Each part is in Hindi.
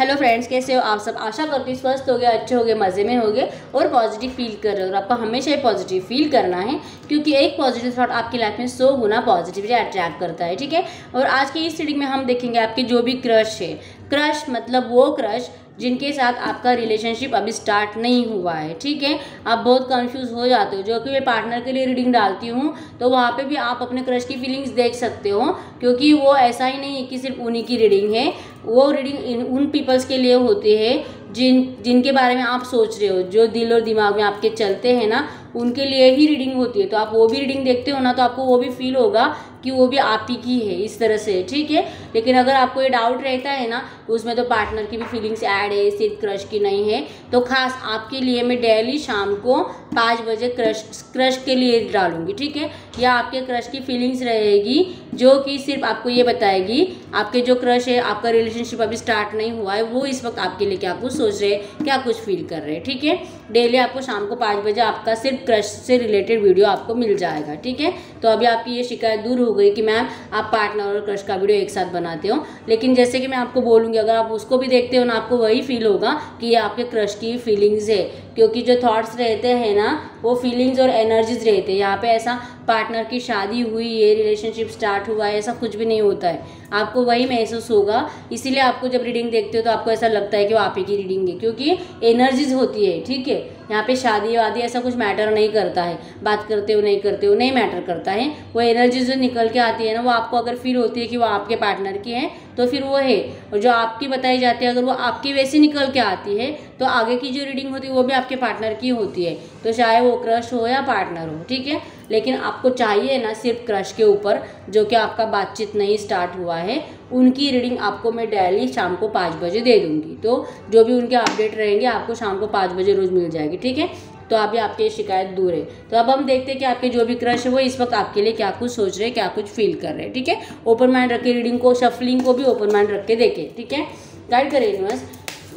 हेलो फ्रेंड्स, कैसे हो आप सब? आशा करती हूँ स्वस्थ हो गए अच्छे हो गए मज़े में हो गए और पॉजिटिव फील कर रहे हो। और आपको हमेशा ही पॉजिटिव फील करना है, क्योंकि एक पॉजिटिव थॉट आपकी लाइफ में सौ गुना पॉजिटिविटी अट्रैक्ट करता है, ठीक है? और आज की इस रीडिंग में हम देखेंगे आपके जो भी क्रश है। क्रश मतलब वो क्रश जिनके साथ आपका रिलेशनशिप अभी स्टार्ट नहीं हुआ है, ठीक है? आप बहुत कंफ्यूज हो जाते हो, जो कि मैं पार्टनर के लिए रीडिंग डालती हूँ तो वहाँ पे भी आप अपने क्रश की फीलिंग्स देख सकते हो, क्योंकि वो ऐसा ही नहीं है कि सिर्फ़ उन्हीं की रीडिंग है, वो रीडिंग उन पीपल्स के लिए होती है, जिन, जिनके बारे में आप सोच रहे हो, जो दिल और दिमाग में आपके चलते हैं ना उनके लिए ही रीडिंग होती है। तो आप वो भी रीडिंग देखते हो ना तो आपको वो भी फील होगा कि वो भी आप ही की है इस तरह से, ठीक है? लेकिन अगर आपको ये डाउट रहता है ना उसमें तो पार्टनर की भी फीलिंग्स ऐड है, सिर्फ़ क्रश की नहीं है। तो खास आपके लिए मैं डेली शाम को पाँच बजे क्रश क्रश के लिए डालूँगी, ठीक है? या आपके क्रश की फीलिंग्स रहेगी, जो कि सिर्फ़ आपको ये बताएगी, आपके जो क्रश है, आपका रिलेशनशिप अभी स्टार्ट नहीं हुआ है, वो इस वक्त आपके लिए क्या कुछ सोच रहे हैं, क्या कुछ फील कर रहे हैं, ठीक है? डेली आपको शाम को पाँच बजे आपका सिर्फ़ क्रश से रिलेटेड वीडियो आपको मिल जाएगा, ठीक है? तो अभी आपकी ये शिकायत दूर हो गई कि मैम, आप पार्टनर और क्रश का वीडियो एक साथ बनाते हो। लेकिन जैसे कि मैं आपको बोलूँगी, अगर आप उसको भी देखते हो ना, आपको वही फील होगा कि ये आपके क्रश की फीलिंग्स है। क्योंकि जो थाट्स रहते हैं ना, वो फीलिंग्स और एनर्जीज रहते हैं। यहाँ पे ऐसा पार्टनर की शादी हुई है रिलेशनशिप स्टार्ट हुआ है ऐसा कुछ भी नहीं होता है। आपको वही महसूस होगा। इसीलिए आपको जब रीडिंग देखते हो तो आपको ऐसा लगता है कि वो आप ही की रीडिंग है क्योंकि एनर्जीज होती है, ठीक है? यहाँ पे शादी वादी ऐसा कुछ मैटर नहीं करता है। बात करते हो नहीं करते हो नहीं मैटर करता है। वो एनर्जी जो निकल के आती है ना, वो आपको अगर फील होती है कि वो आपके पार्टनर की है तो फिर वो है। और जो आपकी बताई जाती है, अगर वो आपकी वैसे निकल के आती है तो आगे की जो रीडिंग होती है, वो भी आपके पार्टनर की होती है। तो चाहे वो क्रश हो या पार्टनर हो, ठीक है? लेकिन आपको चाहिए ना सिर्फ़ क्रश के ऊपर, जो कि आपका बातचीत नहीं स्टार्ट हुआ है। उनकी रीडिंग आपको मैं डेली शाम को पाँच बजे दे दूँगी। तो जो भी उनके अपडेट रहेंगे, आपको शाम को पाँच बजे रोज़ मिल जाएगी, ठीक है? तो अभी आपकी शिकायत दूर है। तो अब हम देखते हैं कि आपके जो भी क्रश है, वो इस वक्त आपके लिए क्या कुछ सोच रहे हैं, क्या कुछ फील कर रहे हैं, ठीक है? ओपन माइंड रख के रीडिंग को शफलिंग को भी ओपन माइंड रख के देखें, ठीक है? गाइड करें यूनिवर्स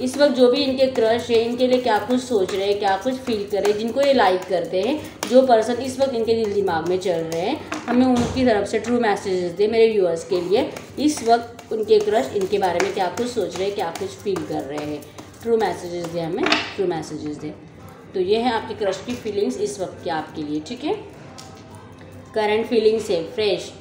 इस वक्त जो भी इनके क्रश है, इनके लिए क्या कुछ सोच रहे हैं, क्या कुछ फील कर रहे हैं, जिनको ये लाइक करते हैं, जो पर्सन इस वक्त इनके दिल दिमाग में चल रहे हैं, हमें उनकी तरफ़ से ट्रू मैसेजेस दे मेरे व्यूअर्स के लिए, इस वक्त उनके क्रश इनके बारे में क्या कुछ सोच रहे हैं, क्या कुछ फील कर रहे हैं ट्रू मैसेजेस दे हमें ट्रू मैसेजेस दे। तो ये है आपकी क्रश की फीलिंग्स इस वक्त के आपके लिए, ठीक है? करंट फीलिंग्स है फ्रेश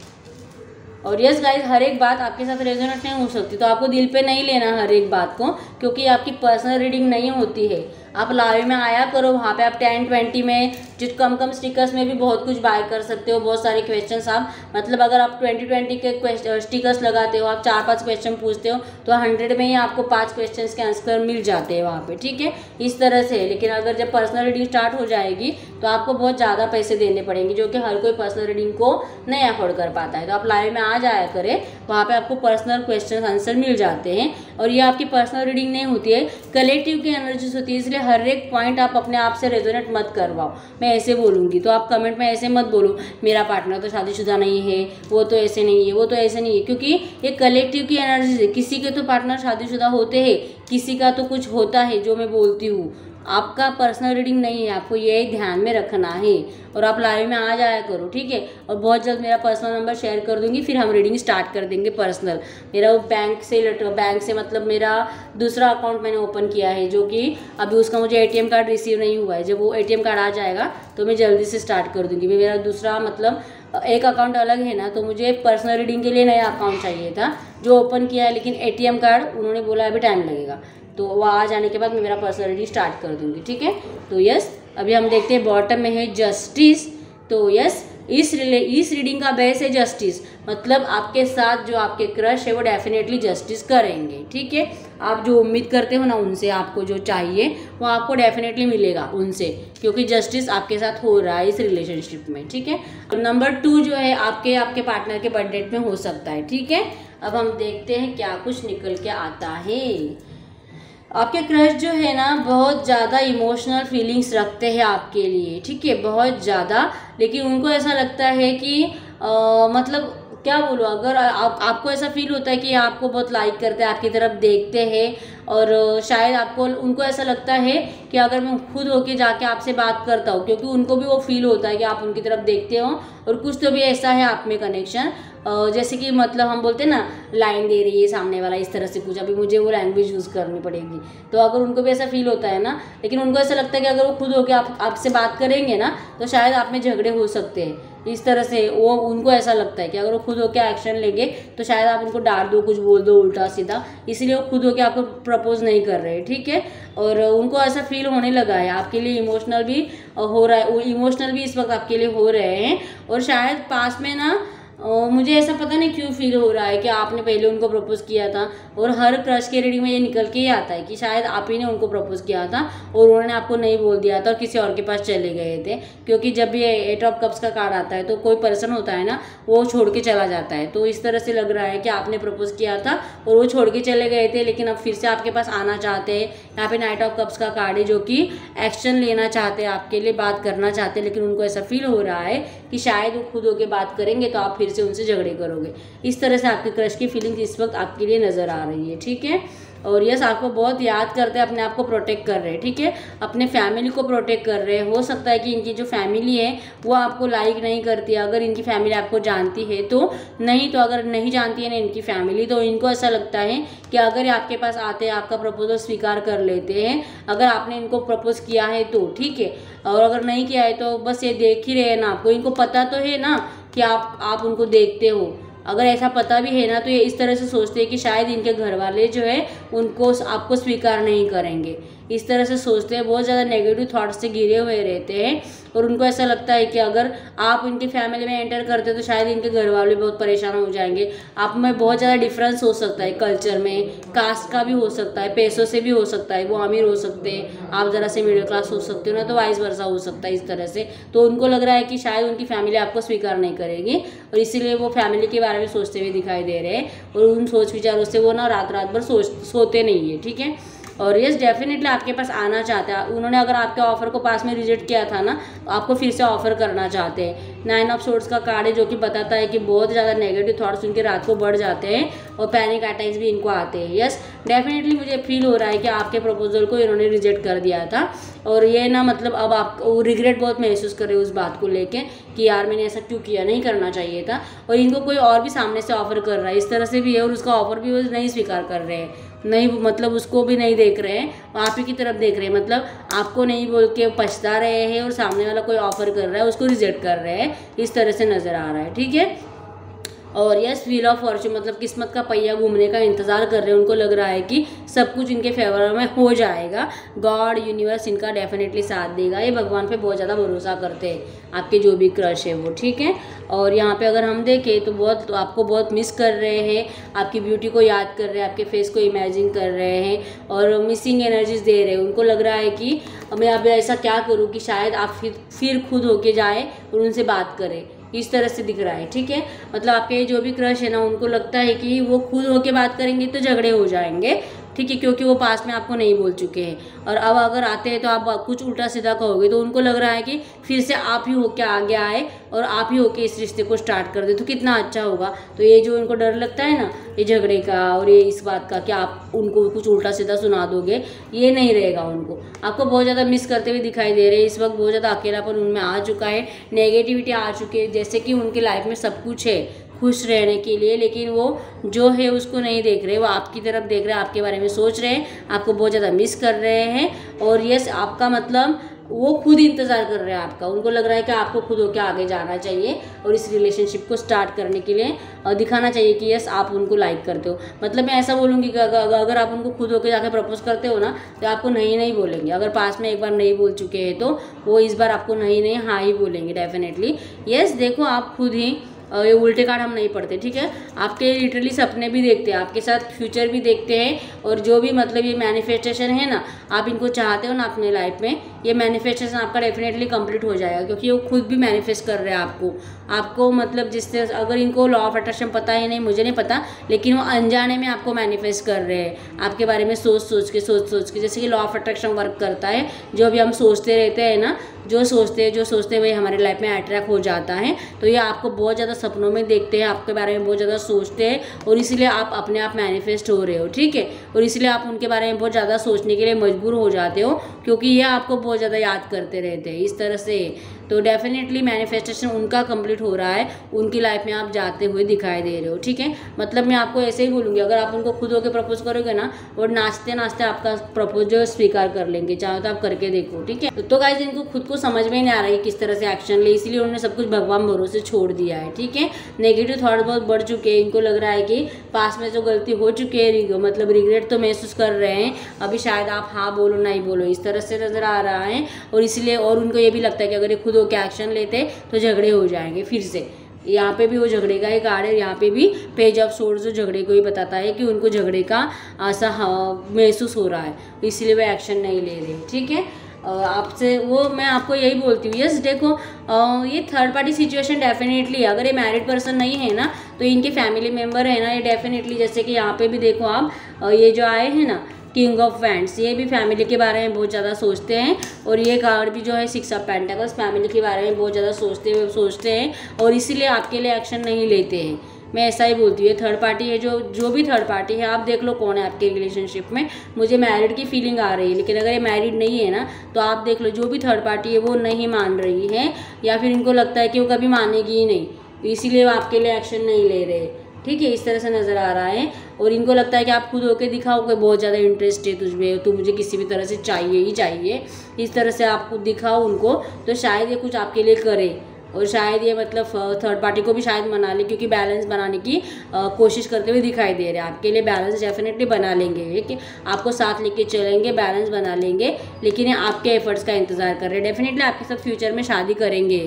और यस गाइज़ हर एक बात आपके साथ रेजोनेट नहीं हो सकती तो आपको दिल पे नहीं लेना हर एक बात को, क्योंकि आपकी पर्सनल रीडिंग नहीं होती है। आप लावे में आया करो, वहाँ पे आप टेन ट्वेंटी में जो कम कम स्टिकर्स में भी बहुत कुछ बाय कर सकते हो, बहुत सारे क्वेश्चंस आप मतलब अगर आप ट्वेंटी ट्वेंटी के स्टिकर्स लगाते हो, आप चार, पाँच क्वेश्चन पूछते हो तो हंड्रेड में ही आपको पाँच क्वेश्चन के आंसर मिल जाते हैं वहाँ पे, ठीक है? इस तरह से, लेकिन अगर जब पर्सनल रीडिंग स्टार्ट हो जाएगी तो आपको बहुत ज़्यादा पैसे देने पड़ेंगे, जो कि हर कोई पर्सनल रीडिंग को नहीं अफोर्ड कर पाता है। तो आप लाइव में आ जाया करें, वहाँ पर आपको पर्सनल क्वेश्चन आंसर मिल जाते हैं, और ये आपकी पर्सनल रीडिंग नहीं होती है कलेक्टिव की एनर्जीज होती है, इसलिए हर एक पॉइंट आप अपने आप से रेजोनेट मत करवाओ। मैं ऐसे बोलूँगी तो आप कमेंट में ऐसे मत बोलो, मेरा पार्टनर तो शादीशुदा नहीं है, वो तो ऐसे नहीं है, वो तो ऐसे नहीं है, क्योंकि ये कलेक्टिव की एनर्जी है किसी के तो पार्टनर शादीशुदा होते हैं, किसी का तो कुछ होता है, जो मैं बोलती हूँ। आपका पर्सनल रीडिंग नहीं है, आपको ये ध्यान में रखना है। और आप लाइव में आ जाया करो, ठीक है? और बहुत जल्द मेरा पर्सनल नंबर शेयर कर दूँगी, फिर हम रीडिंग स्टार्ट कर देंगे पर्सनल मेरा वो बैंक से बैंक से मतलब मेरा दूसरा अकाउंट मैंने ओपन किया है, जो कि अभी उसका मुझे एटीएम कार्ड रिसीव नहीं हुआ है। जब वो एटीएम कार्ड आ जाएगा तो मैं जल्दी से स्टार्ट कर दूँगी। मेरा दूसरा मतलब एक अकाउंट अलग है ना तो मुझे पर्सनल रीडिंग के लिए नया अकाउंट चाहिए था, जो ओपन किया है, लेकिन एटीएम कार्ड उन्होंने बोला अभी टाइम लगेगा। तो वो आ जाने के बाद मैं मेरा पर्सनलिटी स्टार्ट कर दूँगी, ठीक है? तो यस अभी हम देखते हैं बॉटम में है जस्टिस तो यस इस रिले इस रीडिंग का बेस है जस्टिस मतलब आपके साथ जो आपके क्रश है, वो डेफिनेटली जस्टिस करेंगे, ठीक है? आप जो उम्मीद करते हो ना, उनसे आपको जो चाहिए, वो आपको डेफिनेटली मिलेगा उनसे, क्योंकि जस्टिस आपके साथ हो रहा है इस रिलेशनशिप में, ठीक है? नंबर टू जो है, आपके आपके पार्टनर के बर्थडेट में हो सकता है, ठीक है? अब हम देखते हैं क्या कुछ निकल के आता है। आपके क्रश जो है ना बहुत ज़्यादा इमोशनल फीलिंग्स रखते हैं आपके लिए ठीक है? बहुत ज़्यादा। लेकिन उनको ऐसा लगता है कि आ, मतलब क्या बोलो, अगर आप, आपको ऐसा फील होता है कि आपको बहुत लाइक करते हैं, आपकी तरफ़ देखते हैं, और शायद आपको, उनको ऐसा लगता है कि अगर मैं खुद होके जाके आपसे बात करता हूँ, क्योंकि उनको भी वो फील होता है कि आप उनकी तरफ़ देखते हो, और कुछ तो भी ऐसा है आप में कनेक्शन जैसे कि मतलब हम बोलते हैं ना लाइन दे रही है सामने वाला, इस तरह से कुछ, अभी मुझे वो लैंग्वेज यूज़ करनी पड़ेगी। तो अगर उनको भी ऐसा फील होता है ना, लेकिन उनको ऐसा लगता है कि अगर वो खुद होकर आप, आपसे बात करेंगे ना तो शायद आप में झगड़े हो सकते हैं। इस तरह से वो, उनको ऐसा लगता है कि अगर वो खुद होकर एक्शन लेंगे तो शायद आप उनको डांट दो, कुछ बोल दो, उल्टा सीधा। इसलिए वो खुद होकर आपको प्रपोज नहीं कर रहे, ठीक है? और उनको ऐसा फील होने लगा है। आपके लिए इमोशनल भी हो रहा है इमोशनल भी इस वक्त आपके लिए हो रहे हैं। और शायद पास में ना और मुझे ऐसा पता नहीं क्यों फील हो रहा है कि आपने पहले उनको प्रपोज किया था और हर क्रश के रीडिंग में ये निकल के ही आता है कि शायद आप ही ने उनको प्रपोज किया था और उन्होंने आपको नहीं बोल दिया था और किसी और के पास चले गए थे। क्योंकि जब ये एट ऑफ़ कप्स का कार्ड आता है तो कोई पर्सन होता है ना, वो छोड़ के चला जाता है। तो इस तरह से लग रहा है कि आपने प्रपोज किया था और वो छोड़ के चले गए थे, लेकिन अब फिर से आपके पास आना चाहते हैं। यहाँ पे नाइट ऑफ़ कप्स का कार्ड है जो कि एक्शन लेना चाहते हैं, आपके लिए बात करना चाहते हैं, लेकिन उनको ऐसा फील हो रहा है कि शायद वो खुद होकर बात करेंगे तो आप फिर से उनसे झगड़े करोगे। इस तरह से आपके क्रश की फीलिंग्स इस वक्त आपके लिए नज़र आ रही है, ठीक है? और यस आपको बहुत याद करते हैं, अपने आप को प्रोटेक्ट कर रहे हैं, ठीक है? अपने फैमिली को प्रोटेक्ट कर रहे हैं। हो सकता है कि इनकी जो फैमिली है, वो आपको लाइक नहीं करती है। अगर इनकी फैमिली आपको जानती है तो नहीं तो अगर नहीं जानती है ना इनकी फैमिली तो इनको ऐसा लगता है कि अगर आपके पास आते हैं, आपका प्रपोजल स्वीकार कर लेते हैं, अगर आपने इनको प्रपोज किया है तो ठीक है? और अगर नहीं किया है तो बस ये देख ही रहे हैं ना आपको। इनको पता तो है ना कि आप आप उनको देखते हो। अगर ऐसा पता भी है ना तो ये इस तरह से सोचते हैं कि शायद इनके घर वाले जो है, उनको आपको स्वीकार नहीं करेंगे। इस तरह से सोचते हैं, बहुत ज़्यादा नेगेटिव थाट्स से घिरे हुए रहते हैं और उनको ऐसा लगता है कि अगर आप इनकी फैमिली में एंटर करते हो तो शायद इनके घर वाले बहुत परेशान हो जाएँगे। आप में बहुत ज़्यादा डिफरेंस हो सकता है कल्चर में कास्ट का भी हो सकता है, पैसों से भी हो सकता है, वो अमीर हो सकते हैं। आप ज़रा से मिडिल क्लास हो सकते हो ना तो वाइस वर्षा हो सकता है इस तरह से। तो उनको लग रहा है कि शायद उनकी फैमिली आपको स्वीकार नहीं करेगी और इसीलिए वो फैमिली के बारे में सोचते हुए दिखाई दे रहे हैं और उन सोच विचारों से वो ना रात रात भर सोच, सोते नहीं है, ठीक है? और यस डेफिनेटली आपके पास आना चाहता है। उन्होंने अगर आपके ऑफ़र को पास में रिजेक्ट किया था ना तो आपको फिर से ऑफ़र करना चाहते हैं। नाइन ऑफ़ सोर्ट्स का कार्ड है, जो कि बताता है कि बहुत ज़्यादा नेगेटिव थाट्स उनके रात को बढ़ जाते हैं और पैनिक अटैक्स भी इनको आते हैं। यस डेफिनेटली मुझे फील हो रहा है कि आपके प्रपोजल को इन्होंने रिजेक्ट कर दिया था। और ये ना मतलब अब आप रिग्रेट बहुत महसूस कर रहे हो उस बात को लेके कि यार मैंने ऐसा क्यों किया? नहीं करना चाहिए था। और इनको कोई और भी सामने से ऑफ़र कर रहा है। इस तरह से भी है और उसका ऑफ़र भी वो नहीं स्वीकार कर रहे हैं। नहीं मतलब उसको भी नहीं देख रहे हैं, आप ही की तरफ़ देख रहे हैं। मतलब आपको नहीं बोल के पछता रहे हैं और सामने वाला कोई ऑफ़र कर रहा है, उसको रिजेक्ट कर रहे हैं, इस तरह से नज़र आ रहा है, ठीक है? और यस व्हील ऑफ़ फॉर्चून मतलब किस्मत का पहिया घूमने का इंतज़ार कर रहे हैं। उनको लग रहा है कि सब कुछ इनके फेवर में हो जाएगा। गॉड यूनिवर्स इनका डेफिनेटली साथ देगा। ये भगवान पे बहुत ज़्यादा भरोसा करते हैं। आपके जो भी क्रश है वो, ठीक है? और यहाँ पे अगर हम देखें तो बहुत तो आपको बहुत मिस कर रहे हैं। आपकी ब्यूटी को याद कर रहे हैं। आपके फेस को इमेजिन कर रहे हैं। और मिसिंग एनर्जीज दे रहे हैं। उनको लग रहा है कि मैं अब ऐसा क्या करूँ कि शायद आप फिर फिर खुद होके जाए और उनसे बात करें। इस तरह से दिख रहा है, ठीक है? मतलब आपके जो भी क्रश है ना, उनको लगता है कि वो खुद होके बात करेंगे तो झगड़े हो जाएँगे। ठीक है, क्योंकि वो पास में आपको नहीं बोल चुके हैं। और अब अगर आते हैं तो आप कुछ उल्टा सीधा कहोगे तो उनको लग रहा है कि फिर से आप ही होके आगे आए और आप ही होके इस रिश्ते को स्टार्ट कर दे। तो कितना अच्छा होगा। तो ये जो उनको डर लगता है ना, ये झगड़े का और ये इस बात का कि आप उनको कुछ उल्टा सीधा सुना दोगे, ये नहीं रहेगा उनको। आपको बहुत ज़्यादा मिस करते हुए दिखाई दे रहे हैं। इस वक्त बहुत ज़्यादा अकेलापन उनमें आ चुका है। नेगेटिविटी आ चुकी है। जैसे कि उनकी लाइफ में सब कुछ है। खुश रहने के लिए, लेकिन वो जो है उसको नहीं देख रहे। वो आपकी तरफ़ देख रहे हैं आपके बारे में सोच रहे हैं, आपको बहुत ज़्यादा मिस कर रहे हैं और यस आपका मतलब वो खुद इंतज़ार कर रहे हैं आपका। उनको लग रहा है कि आपको खुद होकर आगे जाना चाहिए और इस रिलेशनशिप को स्टार्ट करने के लिए दिखाना चाहिए कि यस आप उनको लाइक करते हो। मतलब मैं ऐसा बोलूँगी कि अगर आप उनको खुद होकर जाकर प्रपोज करते हो ना तो आपको नहीं नहीं बोलेंगे। अगर पास में एक बार नहीं बोल चुके हैं तो वो इस बार आपको नहीं नहीं हाँ ही बोलेंगे डेफिनेटली यस देखो आप खुद ही ये उल्टे कार्ड हम नहीं पढ़ते, ठीक है? आपके लिटरली सपने भी देखते हैं, आपके साथ फ्यूचर भी देखते हैं, और जो भी मतलब ये मैनिफेस्टेशन है ना, आप इनको चाहते हो ना अपने लाइफ में, ये मैनिफेस्टेशन आपका डेफिनेटली कंप्लीट हो जाएगा, क्योंकि वो खुद भी मैनिफेस्ट कर रहे हैं आपको। आपको मतलब जिससे अगर इनको लॉ ऑफ़ अट्रैक्शन पता है नहीं, मुझे नहीं पता, लेकिन वो अनजाने में आपको मैनिफेस्ट कर रहे हैं। आपके बारे में सोच सोच के सोच सोच के, जैसे कि लॉ ऑफ़ अट्रैक्शन वर्क करता है, जो भी हम सोचते रहते हैं ना जो सोचते हैं, जो सोचते हैं वही हमारे लाइफ में अट्रैक्ट हो जाता है तो ये आपको बहुत ज़्यादा सपनों में देखते हैं, आपके बारे में बहुत ज़्यादा सोचते हैं और इसीलिए आप अपने आप मैनिफेस्ट हो रहे हो, ठीक है? और इसलिए आप उनके बारे में बहुत ज़्यादा सोचने के लिए मजबूर हो जाते हो, क्योंकि ये आपको बहुत ज़्यादा याद करते रहते हैं, इस तरह से। तो डेफिनेटली मैनिफेस्टेशन उनका कंप्लीट हो रहा है। उनकी लाइफ में आप जाते हुए दिखाई दे रहे हो, ठीक है? मतलब मैं आपको ऐसे ही बोलूँगी, अगर आप उनको खुद होकर प्रपोज करोगे ना, और नाचते नाचते आपका प्रपोज जो स्वीकार कर लेंगे, चाहे तो आप करके देखो, ठीक है? तो गाइज़ इनको खुद को समझ में नहीं आ रहा है किस तरह से एक्शन ले, इसलिए उन्होंने सब कुछ भगवान भरोसे छोड़ दिया है, ठीक है? नेगेटिव थॉट बहुत बढ़ चुके हैं। इनको लग रहा है कि पास में जो गलती हो चुकी है मतलब रिग्रेट तो महसूस कर रहे हैं। अभी शायद आप हाँ बोलो, नहीं बोलो, इस तरह से नज़र आ रहा है। और इसलिए और उनको ये भी लगता है कि अगर ये खुद होकर एक्शन लेते तो झगड़े हो जाएँगे फिर से। यहाँ पे भी वो झगड़े का ही कार्ड है यहाँ पे भी पेज ऑफ़ सोर्स जो झगड़े को ही बताता है कि उनको झगड़े का ऐसा महसूस हो रहा है। इसलिए वो एक्शन नहीं ले रहे ठीक है? आपसे वो मैं आपको यही बोलती हूँ यस देखो आ, ये थर्ड पार्टी सिचुएशन डेफिनेटली अगर ये मैरिड पर्सन नहीं है ना तो इनके फैमिली मेंबर है ना ये डेफिनेटली जैसे कि यहाँ पे भी देखो आप ये जो आए हैं ना किंग ऑफ़ वैंड्स, ये भी फैमिली के बारे में बहुत ज़्यादा सोचते हैं और ये कार्ड भी जो है सिक्स ऑफ़ पेंटाकल्स फैमिली के बारे में बहुत ज़्यादा सोचते सोचते हैं और इसीलिए आपके लिए एक्शन नहीं लेते हैं। मैं ऐसा ही बोलती हूँ थर्ड पार्टी है, जो जो भी थर्ड पार्टी है, आप देख लो कौन है आपके रिलेशनशिप में। मुझे मैरिड की फीलिंग आ रही है, लेकिन अगर ये मैरिड नहीं है ना तो आप देख लो जो भी थर्ड पार्टी है, वो नहीं मान रही है या फिर इनको लगता है कि वो कभी मानेगी ही नहीं। इसीलिए वो आपके लिए एक्शन नहीं ले रहे। ठीक है इस तरह से नज़र आ रहा है और इनको लगता है कि आप खुद होकर दिखाओ कि बहुत ज़्यादा इंटरेस्ट है तुझमें तो मुझे किसी भी तरह से चाहिए ही चाहिए। इस तरह से आप खुद दिखाओ उनको तो शायद ये कुछ आपके लिए करे और शायद ये मतलब थर्ड पार्टी को भी शायद मना ले क्योंकि बैलेंस बनाने की आ, कोशिश करते हुए दिखाई दे रहे हैं। आपके लिए बैलेंस डेफिनेटली बना लेंगे कि आपको साथ लेके चलेंगे बैलेंस बना लेंगे लेकिन ये आपके एफर्ट्स का इंतज़ार कर रहे हैं। डेफिनेटली आपके साथ फ्यूचर में शादी करेंगे।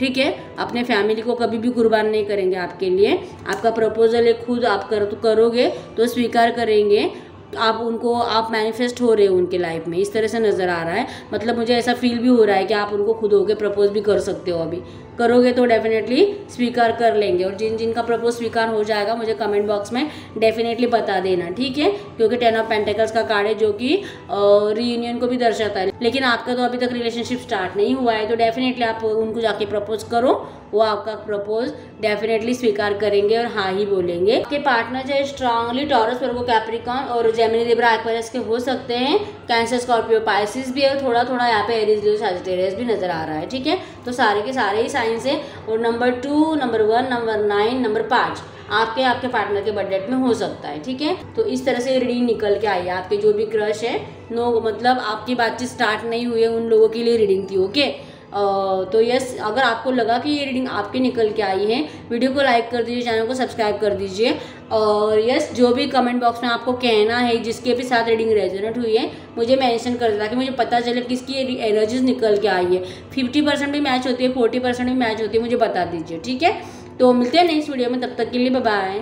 ठीक है? अपने फैमिली को कभी भी कुर्बान नहीं करेंगे आपके लिए। आपका प्रपोजल है, खुद आप कर तो करोगे तो स्वीकार करेंगे। आप उनको, आप मैनिफेस्ट हो रहे हो उनके लाइफ में। इस तरह से नज़र आ रहा है। मतलब मुझे ऐसा फील भी हो रहा है कि आप उनको खुद होकर प्रपोज भी कर सकते हो अभी। करोगे तो डेफिनेटली स्वीकार कर लेंगे। और जिन जिनका प्रपोज स्वीकार हो जाएगा, मुझे कमेंट बॉक्स में डेफिनेटली बता देना, ठीक है? क्योंकि टेन ऑफ़ पेंटेकल्स का कार्ड है जो कि रीयूनियन को भी दर्शाता है। लेकिन आपका तो अभी तक रिलेशनशिप स्टार्ट नहीं हुआ है तो डेफिनेटली आप उनको जाके प्रपोज करो। वो आपका प्रपोज डेफिनेटली स्वीकार करेंगे और हाँ ही बोलेंगे। आपके पार्टनर जो है स्ट्रांगली टॉरस वर्गो कैप्रिकॉन और जेमिनी लिब्रा एक्वेरियस के हो सकते हैं। कैंसर स्कॉर्पियो पाइसिस भी है थोड़ा थोड़ा यहाँ पे एरिज भी नज़र आ रहा है, ठीक है? तो सारे के सारे ही साइंस है और number two, number one, number nine, number पाँच आपके आपके पार्टनर के बजट में हो सकता है, ठीक है? तो इस तरह से रीडिंग निकल के आई है। आपके जो भी क्रश है नो मतलब आपकी बातचीत स्टार्ट नहीं हुई है उन लोगों के लिए रीडिंग थी ओके तो यस अगर आपको लगा कि ये रीडिंग आपके निकल के आई है वीडियो को लाइक कर दीजिए चैनल को सब्सक्राइब कर दीजिए। और यस जो भी कमेंट बॉक्स में आपको कहना है, जिसके भी साथ रीडिंग रेजोनेट हुई है, मुझे मेंशन कर ताकि मुझे पता चले किसकी एनर्जीज निकल के आई है। फिफ्टी परसेंट भी मैच होती है फोर्टी परसेंट भी मैच होती है, मुझे बता दीजिए, ठीक है? तो मिलते हैं नेक्स्ट वीडियो में, तब तक के लिए बाय